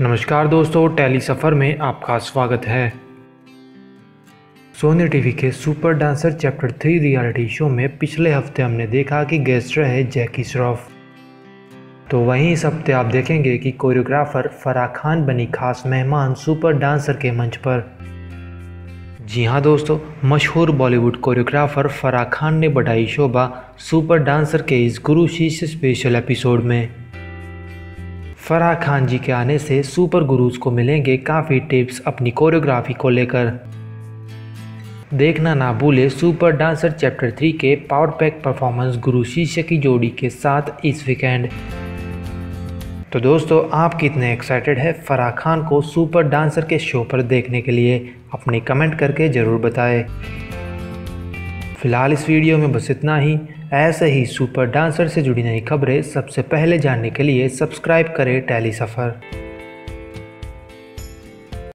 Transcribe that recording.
नमस्कार दोस्तों, टैली सफ़र में आपका स्वागत है। सोनी टीवी के super dancer chapter three reality show में पिछले हफ़्ते हमने देखा कि गेस्ट रहे जैकी श्रॉफ। तो वहीं इस हफ़्ते आप देखेंगे कि कोरियोग्राफर फराह खान बनी खास मेहमान सुपर डांसर के मंच पर। जी हाँ दोस्तों, मशहूर बॉलीवुड कोरियोग्राफर फराह खान ने बढ़ाई शोभा सुपर डांसर के इस गुरु शिष्य स्पेशल एपिसोड में। फराह खान जी के आने से सुपर गुरुज को मिलेंगे काफ़ी टिप्स अपनी कोरियोग्राफी को लेकर। देखना ना भूले सुपर डांसर चैप्टर थ्री के पावर पैक परफॉर्मेंस गुरु शिष्य की जोड़ी के साथ इस वीकेंड। तो दोस्तों, आप कितने एक्साइटेड है फराह खान को सुपर डांसर के शो पर देखने के लिए? अपनी कमेंट करके ज़रूर बताएँ। फ़िलहाल इस वीडियो में बस इतना ही। ऐसे ही सुपर डांसर से जुड़ी नई खबरें सबसे पहले जानने के लिए सब्सक्राइब करें टैली सफ़र।